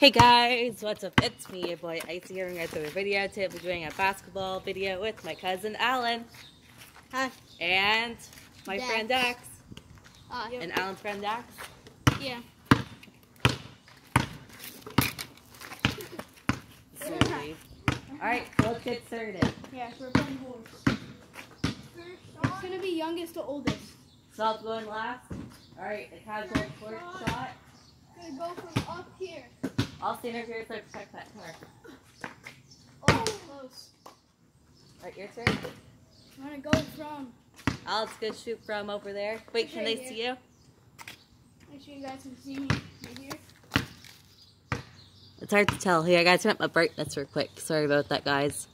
Hey guys, what's up? It's me, your boy Icy here, and guys, a video. Today we're doing a basketball video with my cousin Alan. Hi. And my Dax. friend Dax. Uh, And Alan's friend Dax. yeah. Alright, let's get started. Yeah, we're playing horse. It's gonna be youngest to oldest. Stop going last. Alright, a casual court shot. Gonna go from up here. I'll stand over here so I protect that car. Oh, close. Alright, your turn. I'm gonna go from. Alex, go shoot from over there. Wait, can Okay, they here. see you? Make sure you guys can see me right here. It's hard to tell. Here, I gotta turn up my brightness real quick. Sorry about that, guys.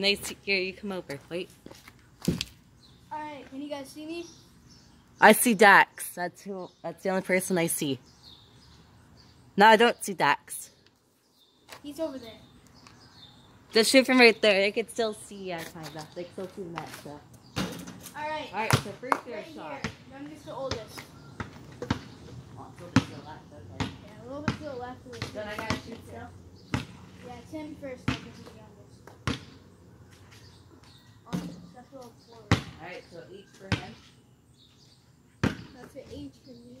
Can they see? Here, you come over. Wait. All right, can you guys see me? I see Dax. That's who. That's the only person I see. No, I don't see Dax. He's over there. Just shoot from right there. They can still see us, kind of. They can still see the net. So. All right. All right. So free throw Right shot. here. Youngest to oldest. Oh, a little bit to the left, okay. Yeah, a little bit to the left Then I gotta shoot still. Yeah, it's him first because he's the youngest. Oh, that's a little forward. All right. So each for him. That's an H for me.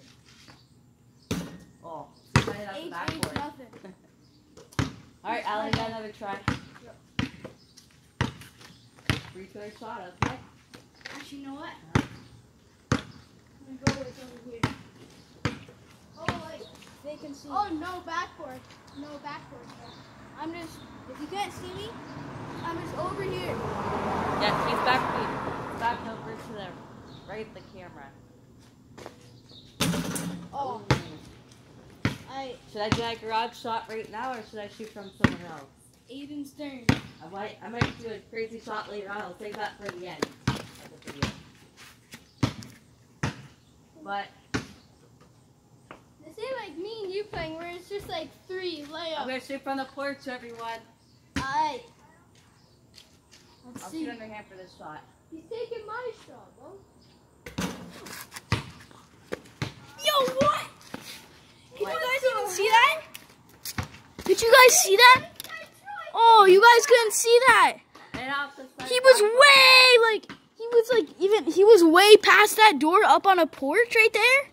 Oh, find it out the H, H, backboard. nothing. All right, Alan, got another try. Free throw shot. Okay. Actually, you know what? Uh-huh. I'm gonna go with over here. Oh, wait. They can see. Oh, no backboard. No backboard. I'm just, if you can't see me, I'm just over here. Yeah, he's back. He's back over to the right of the camera. Oh. I, Should I do a garage shot right now, or should I shoot from somewhere else? Aiden Stern. I might, I might do a crazy shot later on. I'll save that for the end of the video. But This ain't like me and you playing where it's just like three layups. I'm gonna shoot from the porch, everyone. Alright. Let's I'll see. shoot underhand for this shot. He's taking my shot, bro. Yo, what? Did What? you guys even see that? Did you guys see that? Oh, you guys couldn't see that. And off the side He was way like he was like even he was way past that door up on a porch right there.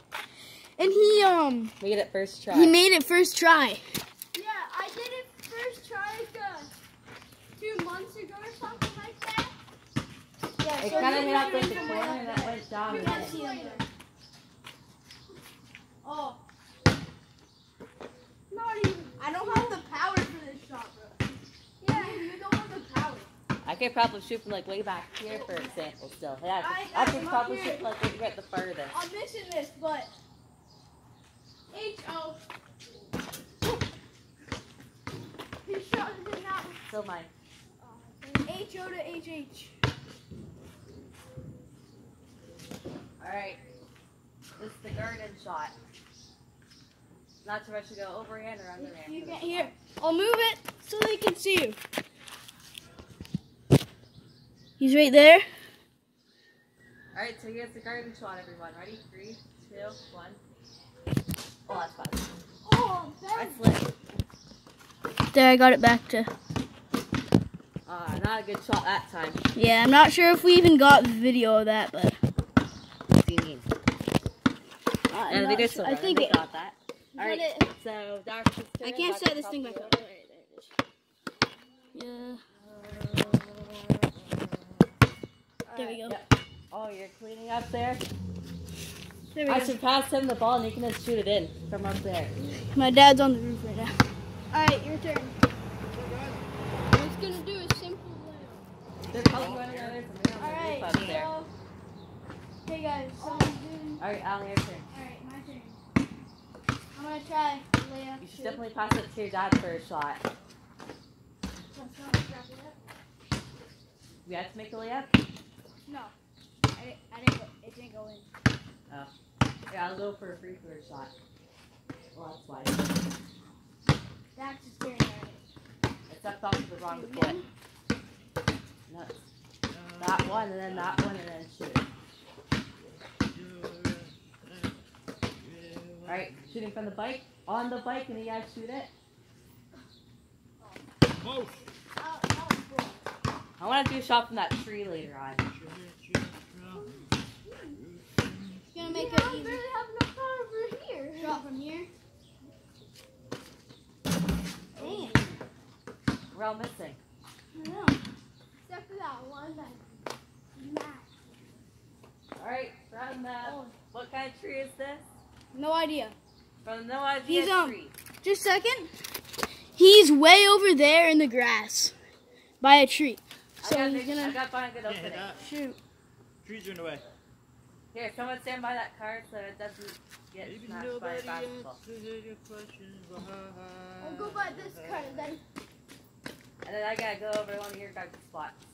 And he um Made it first try. he made it first try. Yeah, I did it first try like uh, two months ago or something like that. Yeah, it kind of hit like the corner that went down. You and can see him. Oh. Not even. I don't have the power for this shot, bro. Yeah, you don't have the power. I could probably shoot from like way back here, for example. Still, yeah, I- I, I- could probably up shoot like right at the furthest. I'm missing this, but H O. His shot is not Still mine. H O to H H. All right, this is the garden shot. Not if I should go overhand or underhand. You can't hear. I'll move it so they can see you. He's right there. All right, so here's the garden shot, everyone. Ready? Three, two, one. Oh, that's fun. Oh, I slipped. There, I got it back to. Uh, not a good shot that time. Yeah, I'm not sure if we even got video of that, but. What do you mean? I'm And they did sure. I think it. got that. All Got right, it. so Dr. I can't set this thing back up. Yeah. There we go. Yep. Oh, you're cleaning up there? There we I go. should pass him the ball and he can just shoot it in from up there. My dad's on the roof right now. Alright, your turn. What it's gonna do is simple layup. They're probably running out from there on the Alright, roof up there. Hey guys, so I'm doing. All right, Allie, your turn. Alright, my turn. I'm gonna try layup. You should definitely pass it to your dad for a shot. We have to make a layup? No. I didn't, I didn't go, it didn't go in. Oh. Yeah, I'll go for a free throw shot. Well, that's why. That's just at it. It's up off to the wrong foot. No, that one, and then that one, and then shoot. All right, shooting from the bike, on the bike, and you gotta shoot it. Oh, oh. I want to do a shot from that tree later on. It's gonna make it easy. barely have enough power over here. Drop from here. Dang it. We're all missing. I know. Except for that one that. All right, from the oh. what kind of tree is this? No idea. From no idea He's, um, tree. Just a second. He's way over there in the grass by a tree. I So gotta, he's make- gonna gotta find good Can't opening. that. shoot. Trees are in the way. Here, someone stand by that car so it doesn't get Maybe smashed by a nobody basketball. answers your questions. I'll go by this car then. And then I gotta go over to one of your guys' spots.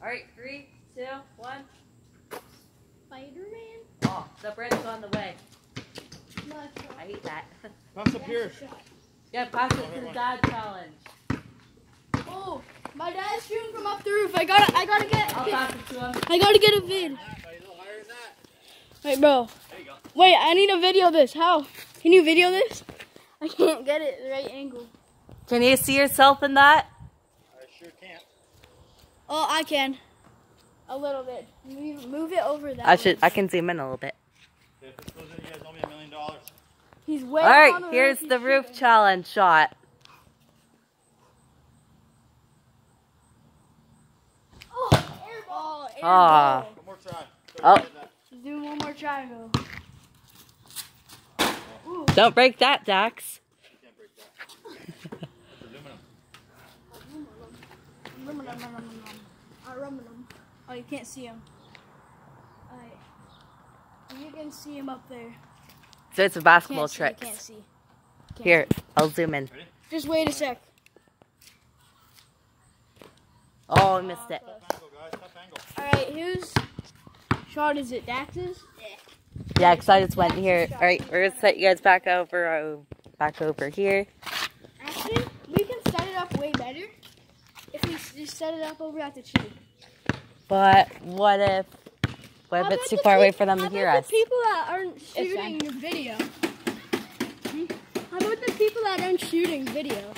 All right, three, two, one. Spider-Man. Oh, the bridge is on the way. Not I hate that. Pass up here. yeah, pass it to the dad challenge. Oh, my dad's shooting from up the roof. I gotta, I gotta get, I'll pass it to him. I gotta get a vid. Wait, bro. There you go. Wait, I need a video of this. How? Can you video this? I can't get it the right angle. Can you see yourself in that? I sure can't. Oh, I can. A little bit. Move, move it over that. I should. I can zoom in a little bit. If this goes in, you guys owe me a million dollars. He's way All up right, on the here's roof. the He's roof challenge shot. Oh, airball. Oh, airball. Aw. One more try. Oh. Hit that. Let's do one more try, go. Ooh. Don't break that, Dax. You can't break that. It's aluminum. Aluminum. Oh, you can't see him. Alright. You can see him up there. So it's a basketball see, trick. Can't see. Can't Here, see. I'll zoom in. Just wait a sec. Oh, I missed it. Tough angle, guys. Tough angle. Alright, whose shot is it? Dax's? Yeah, because I just went here. All right, we're gonna set you guys back over, uh, back over here. Actually, we can set it up way better if we just set it up over at the tree. But what if, How if it's too far away for them to hear about us? the people that aren't shooting the video? How about the people that aren't shooting video?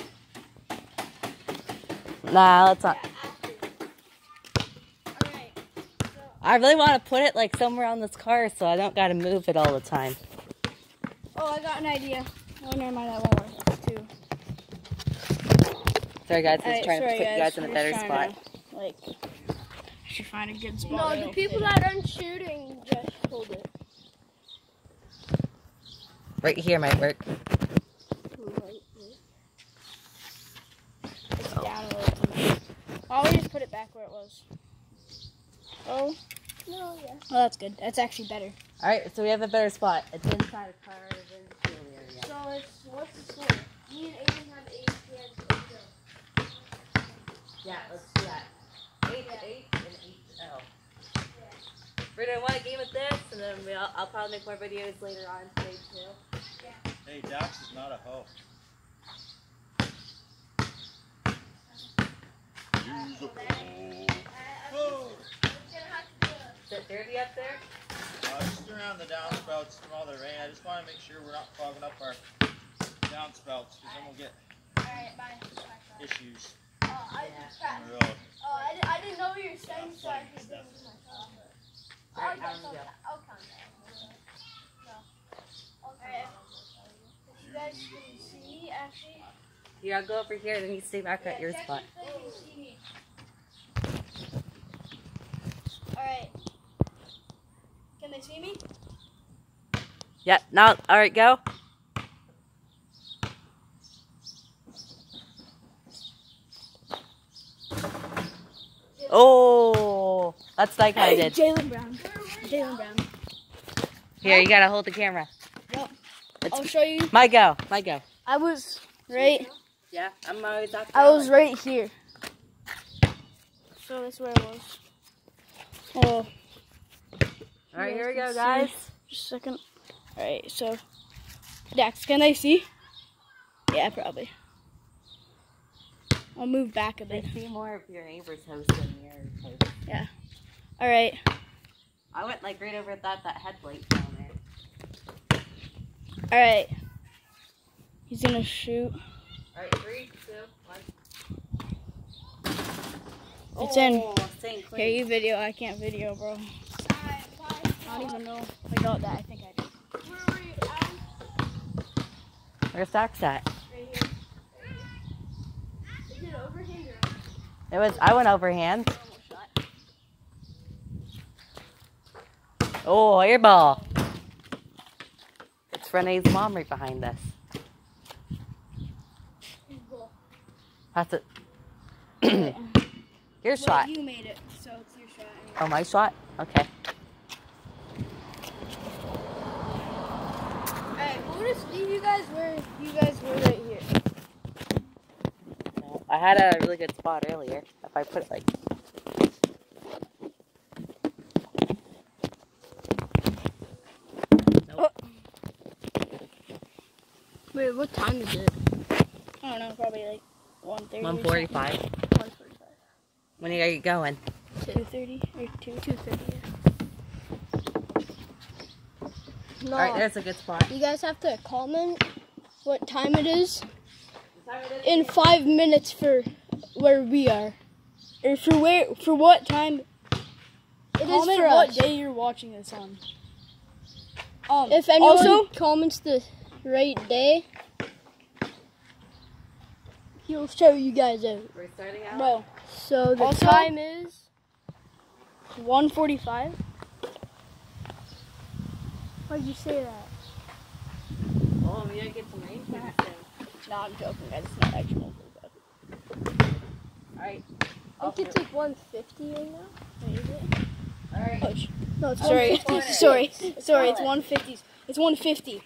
Nah, let's not. I really want to put it like somewhere on this car so I don't gotta move it all the time. Oh, I got an idea. Oh, never mind, that won't work. Two. Sorry guys, I was trying to put you guys in a better spot. to, like, should find a good spot. No, the people that aren't shooting just hold it. Right here might work. It's down a little too much. Why don't just put it back where it was? Oh, No, yeah. oh, that's good. That's actually better. All right, so we have a better spot. It's inside a car in the area. So it's what's the score? Me and Aiden have eight. He eight. Yeah, let's do that. Eight to eight and eight to L. We're gonna want a game of this, and then we'll, I'll probably make more videos later on today too. Hey, Dax is not a hoe. Use a hoe. Is it dirty up there? Uh, just around the downspouts from all the rain. I just want to make sure we're not clogging up our downspouts because then we'll get Alright, bye. issues Oh, I, Yeah. oh, I, I didn't know what you were saying, so I could do it myself. I'll, Alright, I'll, down you go. I'll count that. No. Alright. You guys can see, actually. Here, I'll go over here, then you stay back at your spot. can. Alright. Can they see me? Yeah, now, all right, go. Oh, that's like I did. Jaylen Brown. Jaylen Brown. Here, you gotta hold the camera. Yep. It's I'll show you. my go, my go. I was right. Yeah, I'm always up. I was right here. So that's where I was. Oh, All right, here we go, guys. just a second. Alright, so. Dax, can I see? Yeah, probably. I'll move back a They bit. see more of your neighbor's house than yours. house. All right. I went like right over that that headlight down there. All right. He's gonna shoot. All right, three, two, one. It's in. Oh, staying clean. Here, you video. I can't video, bro. I don't even know if I got that. I think I did. Where were you? Alan? Where's Dax at? Right here. Is it overhand or It was. I went overhand. Almost shot. Oh, airball. It's Renee's mom right behind us. That's it. Your Wait, shot. you made it, so it's your shot. Anyway. Oh, my shot? Okay. Alright, we'll just leave you guys where you guys were right here. I had a really good spot earlier. If I put it like. Wait, what time is it? I don't know, probably like 1.30 145. 1.45. When are you going? 2.30 or 2? 2.30, No. All right, there's a good spot. You guys have to comment what time it is in five minutes for where we are. Or for where, for what time, It is comment for what us. day you're watching this on. Um, If anyone also, comments the right day, he'll show you guys out. We're starting out. bro, So the Also- time is 1.45. why'd you say that? Oh, we gotta get some rain pretty soon. No, I'm joking, guys. It's not actual. All right. I think it's like 150 right now. Wait, it? All right. Push. No, it's Sorry, 150. sorry, sorry. It's Call 150. It's 150.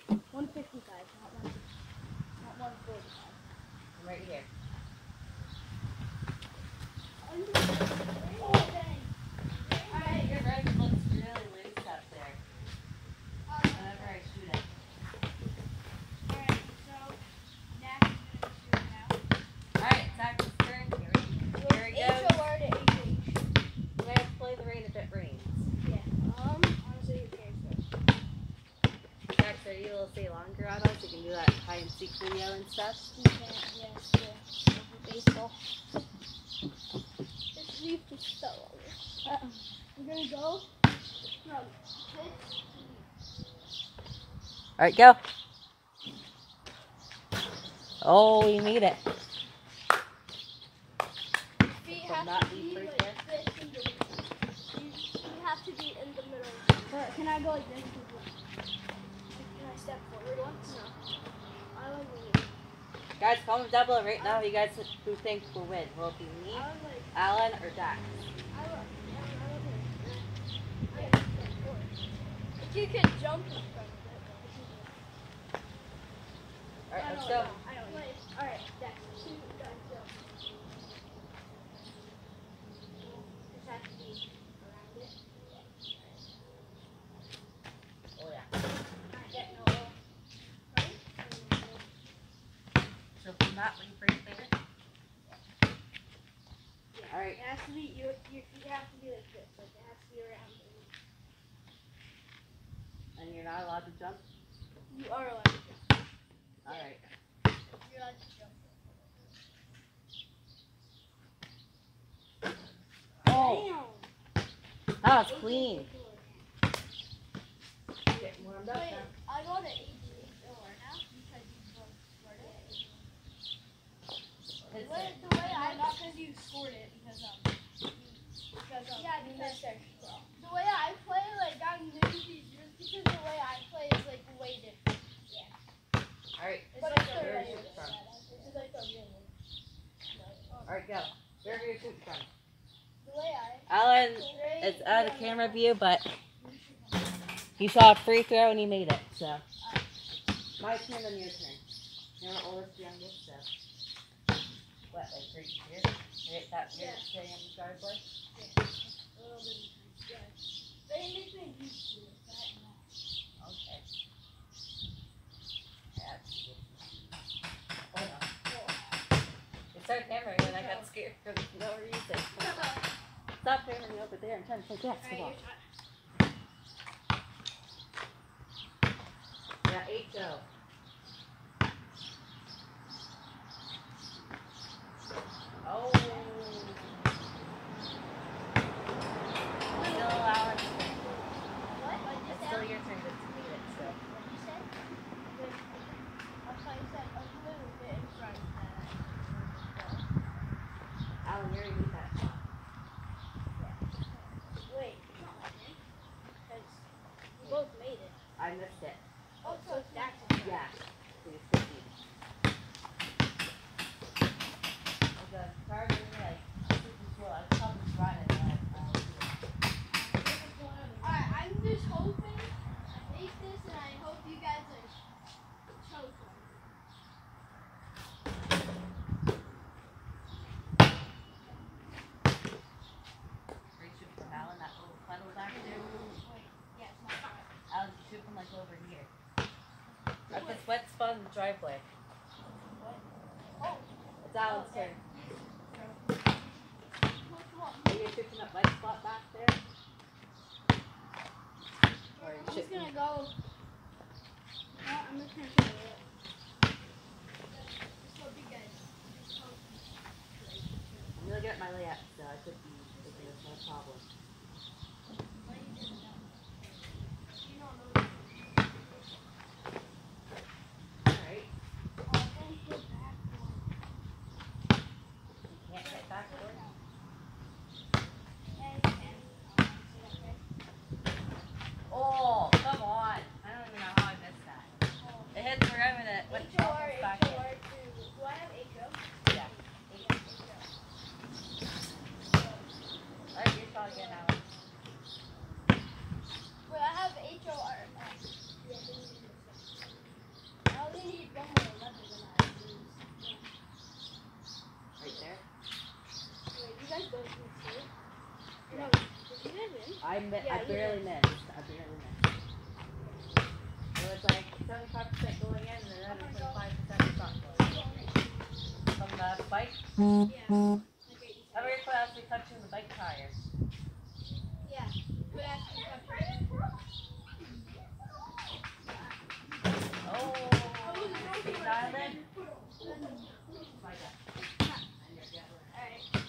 Stuff. You can't, yes, yeah. Over baseball. Just leave the stuff over. Uh-uh. We're gonna go from All right, go. Oh, we made it. feet have that to leaf be like this in the you, you have to be in the middle. Can I go like this? Can I step forward once? No. I like when Guys, comment down below right now. You guys who think will win? Will it be me, like Alan, or Dax? I love I love it. I gotta step forward. If you can jump in front of it. All right, let's go. know. I don't know. Alright, Dex, two guys go. Just have to be around it. Oh yeah. Not getting a. Right? So from that leaf right there. All right. It has to be, your, your feet have to be like this. Like it has to be around it. And you're not allowed to jump. You are allowed to jump. All right. You're allowed to jump. Oh, that was clean. Getting warmed up Wait, now. I got an H-H-O-R now because you both scored it. The way, the way I Not because you scored it, because um, because um, yeah, because the way I play, like I'm new to these rules because the way I play is like way different. All right. It's But like it's the Where are you regular from? It's like the real one. All right, go. Where are you shooting from? The way I Alan, it's out of camera view, but he saw a free throw and he made it. So my turn and your turn. You're the oldest, youngest, so what, like right here? Right that weird Yeah. thing in the driveway. A little bit. Yeah. They make me Yeah, that's good. Hold on. It's and I here for no reason. Stop hammering me over there. I'm trying to play basketball. Yeah, eight go. Oh. Still allowing. It's still your turn to beat it, so. Alan, you already beat that shot. Wait, not again. Because we both made it. I missed it. Oh, so that's Yeah. So you're still beating. Okay, sorry, like, this is cool. I was probably running, but, uh, Alright, I'm just hoping I make this and I hope you guys like choke them. Reach it from Alan, that little puddle back there. Yeah, it's my fault. Alan, you shoot from like over here. That's this wet spot in the driveway. Oh. It's Alan's turn. Come on, come on. Are you shooting that wet spot back there? Or I'm just gonna go. No, I'm just gonna try it. Just hope you guys choke. I'm gonna get my layup, so I could be thinking it's no problem. What you did know. You don't know. Alright. Oh, don't go back one. Can't hit backboard. And, and, uh, so that way. Oh, come on. I don't even know how I missed that. Oh. It hits wherever the what HOR, bubbles back in. HOR two. Do I have HO? Yeah. Alright, your shot again, Alan. Wait, I have HOR. I only need one more level than I lose. Right there. Wait, you guys both missed it. No, did you guys win? I, mi- Yeah, I you barely missed. I barely missed. It was like 75% going in and then another 25% not going in. From the bike. Yeah. Every foot actually touching the bike tires. Yeah. But actually, touch right. Oh, big island. My God. And you're getting- Alright.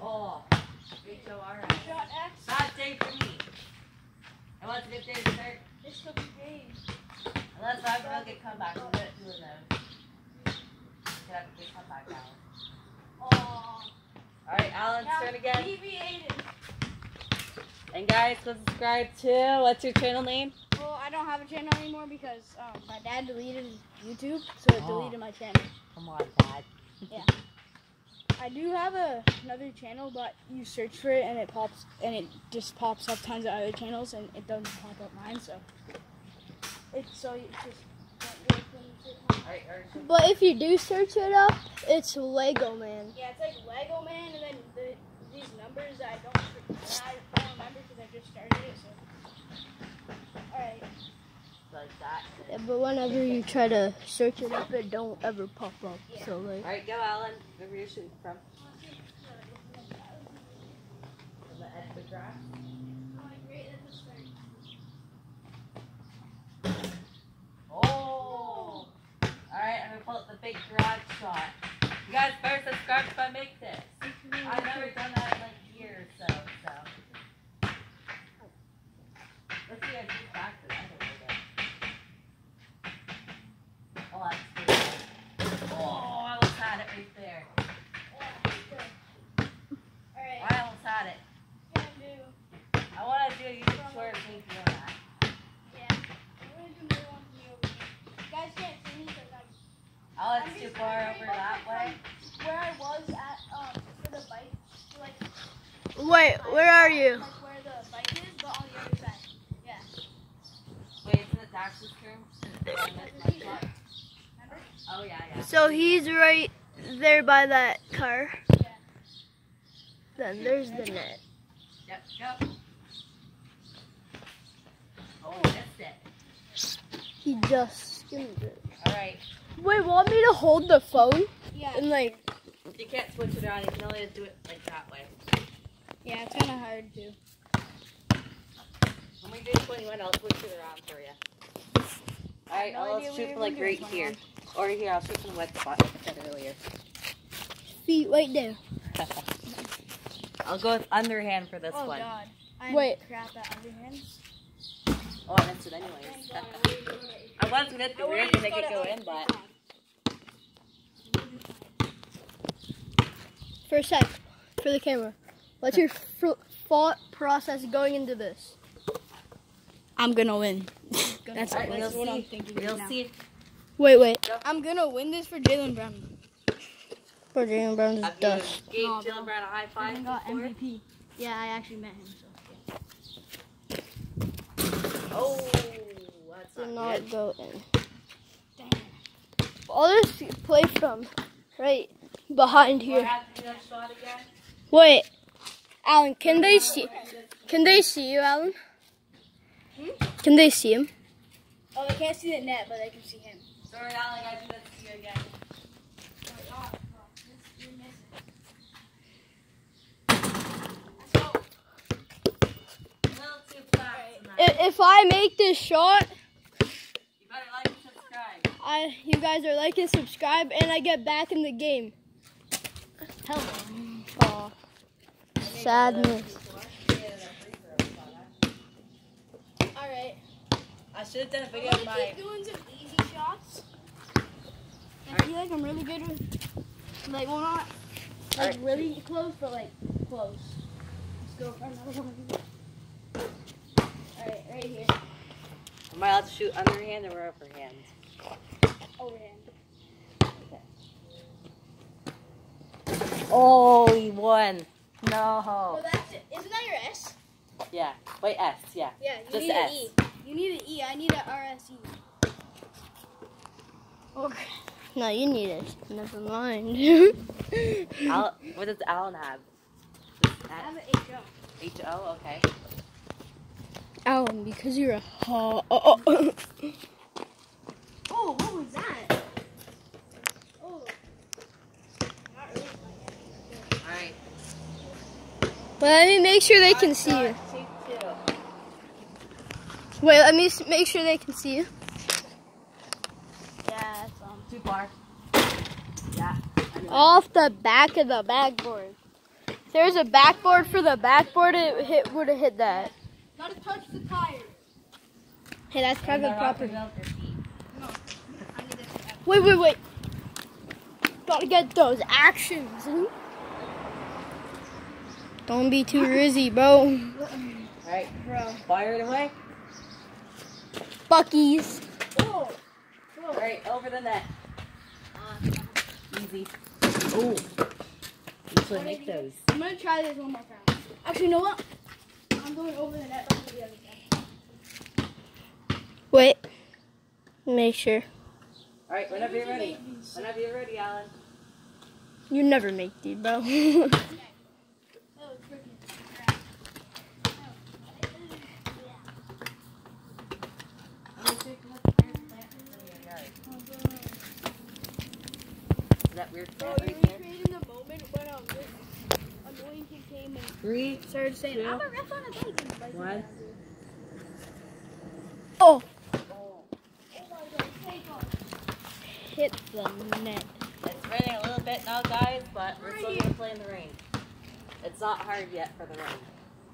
Oh, Shot X. Bad day for me. It was a good day to start. This could be game. Unless I have a good comeback, we'll get two of those. Could have a good comeback, Alan. Oh. Alright, Alan's turn again. Deviated. And guys, go subscribe to, what's your channel name? Well, I don't have a channel anymore because um, my dad deleted YouTube, so it Oh. deleted my channel. Come on, Dad. Yeah. I do have a, another channel, but you search for it and it pops and it just pops up tons of other channels and it doesn't pop up mine. So it's so it's just. don't work when you search mine. Alright, But if you do search it up, it's Lego Man. Yeah, it's like Lego Man, and then the, these numbers I don't I don't remember because I just started it. So all right. like that. Yeah, but whenever you try to search it up, it don't ever pop up. So like, Alright, go Alan. Wherever you're shooting from. From the edge of the grass. Oh! Alright, I'm gonna pull up the big garage shot. You guys better subscribe if I make this. I've never done that like years, so, so. Let's see, I do back to that a little bit. Oh, that's good. Oh, I almost had it right there. Alright. I almost had it. Gonna do. I want to do you short of me doing that. Yeah. I'm gonna do more on me over here. You guys can't see me because I'm. Oh, I'm it's too just far over that way. from Where I was at um for the bike, like wait, where are you? like where the bike is, but on the other side. Yeah. Wait, isn't it Dax's turn? Oh, yeah, yeah. So he's right there by that car. Yeah. Then there's the net. Yep, go. Oh, missed it. He just Give me this. All right. Wait, want me to hold the phone Yeah. and like? You can't switch it around. You can only do it like that way. Yeah, it's kind of hard to. When we do 21, I'll switch it around for you. All right, No I'll shoot from like right doing here. Or here, I'll shoot from the wet spot like I said earlier. Feet right there. I'll go with underhand for this Oh one. God. I'm Wait. crap at underhand. Oh, I missed it anyways. I was gonna hit the rear to make it go in, but For a sec, for the camera. What's your thought process going into this? I'm gonna win. That's, All right, that's we'll what I'm see. thinking. we'll right now. see. Wait, wait. I'm gonna win this for Jaylen Brown. For Jaylen Brown's Have you dust. gave Jaylen. Brown a high five I got? MVP. Yeah, I actually met him. So. Oh, that's Do not not good. go in. Dang. I'll just play from right behind here. have to do that shot again? Wait, Alan, can they see? Can they see you, Alan? Hmm? Can they see him? Oh, I can't see the net, but I can see him. Sorry, Alan, I gotta do that to you again. A little too fast tonight. I- If I make this shot, You better like and subscribe. I you guys are like and subscribe, and I get back in the game. Hello. Aw, sadness. All right. I should have done a I'm video gonna of my. keep doing some easy shots. I feel like I'm really good with, like, well, not like Alright. really close, but like close. Let's go for another one. All right, right here. Am I allowed to shoot underhand or overhand? Overhand. Oh, he won. No. No. that's it. Isn't that your S? Yeah. Wait, S. Yeah. Yeah, you Just need S. an E. You need an E. I need an RSE. Okay. No, you need it. Never mind. Al- what does Alan have? I have an HO. H O. Okay. Alan, because you're a ha. Oh, oh. Oh, what was that? Oh. Not really. All right. But let me make sure they can see you. Wait, let me s- make sure they can see you. Yeah, that's um. Too far. Yeah. Off the back of the backboard. If there's a backboard for the backboard, it hit would have hit that. Gotta touch the tire. Hey, that's private property. I need. Wait, wait, wait. Gotta get those actions. Don't be too rizzy, bro. All right. Bro. Fire it away. Buckies. Oh. All right. Over the net. Easy. Oh. You should make those. I'm gonna try this one more time. Actually, you know what? I'm going over the net back to the other side. Wait. Make sure. All right. Whenever you're ready. Whenever you're ready, Alan. You never make these, bro. That was freaking crap. Is that weird Bro, plant you right there? recreating the moment when um and Three. started saying, Two. "I'm a ref on a bike." like- One. oh, Oh hit the net. It's raining a little bit now, guys, but we're still gonna play in the rain. It's not hard yet for the rain.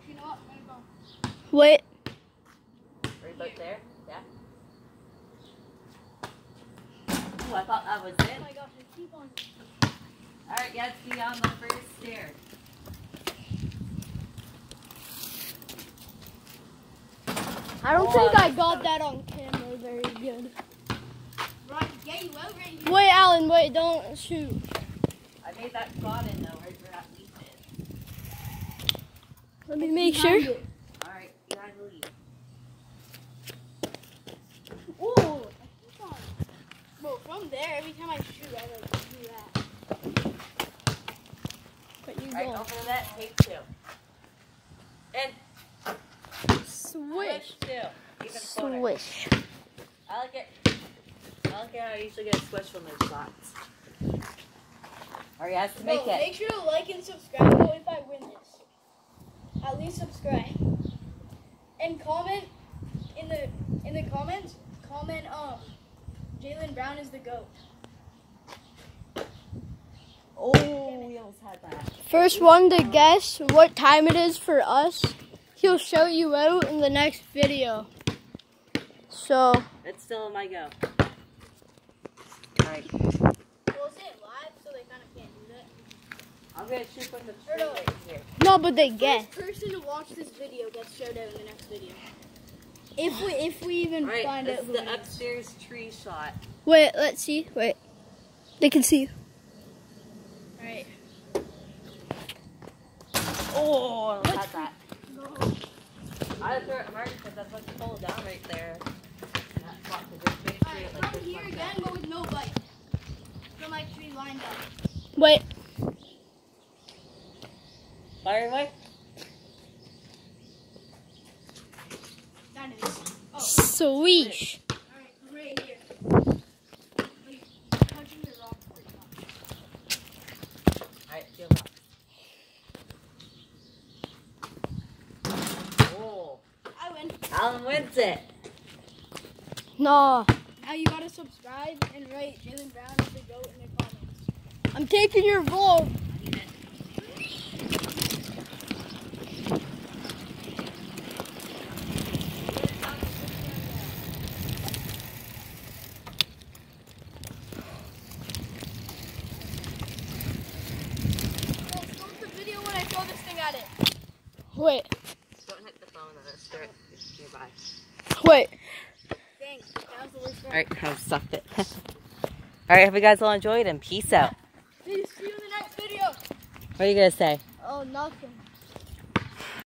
You know what? I'm gonna go. Wait. Right about there? Yeah. Ooh, I thought that was it. Oh my gosh, I keep on. Alright, have be on the first stair. I don't think I got that on camera very good. Right, yeah, you will here. Wait, Alan, wait, don't shoot. I made that spot in though, right where that leaf is. Let me make sure. Alright, behind the leaf. Ooh, I keep on. Bro, from there, every time I shoot, I like do that. But you Alright, go. over the net, take two. And Swish. two. Even footer. Swish. I like it. don't care. I usually get a squish from those spots. Or he has to make no, it. Make sure to like and subscribe though if I win this. At least subscribe. And comment in the in the comments, comment um Jaylen Brown is the GOAT. Oh, we almost had that. First one to guess what time it is for us, he'll show you out in the next video. So, It's still my go. Alright, Well it's it live so they kinda can't do that. I'm gonna shoot from the tree no. right here. no, but they get. First person to watch this video gets showed out in the next video. If we if we even Alright, find this out is who the it is. upstairs tree shot. Wait, let's see. Wait. They can see you. Alright. Oh, I almost had that. I had to throw it Martin because that's what's pulled down right there. And that spot the big, big tree. Alright, like here again, but with no bite. From like tree lined up. Wait. Fire away. That is. Oh, Sweesh. alright, right here. Like, touching the rock pretty much. Alright, feel that. Oh, I win. Alan wins it. No. Now you gotta subscribe and write Jaylen Brown is the GOAT in the comments. I'm taking your vote. Well, stop the video when I throw this thing at it. Wait. Don't hit the phone on this. Throw it nearby. Wait. Dang, that was the worst one. Alright, I sucked it. Alright, hope you guys all enjoyed and peace out. See you in the next video. What are you gonna say? Oh, nothing.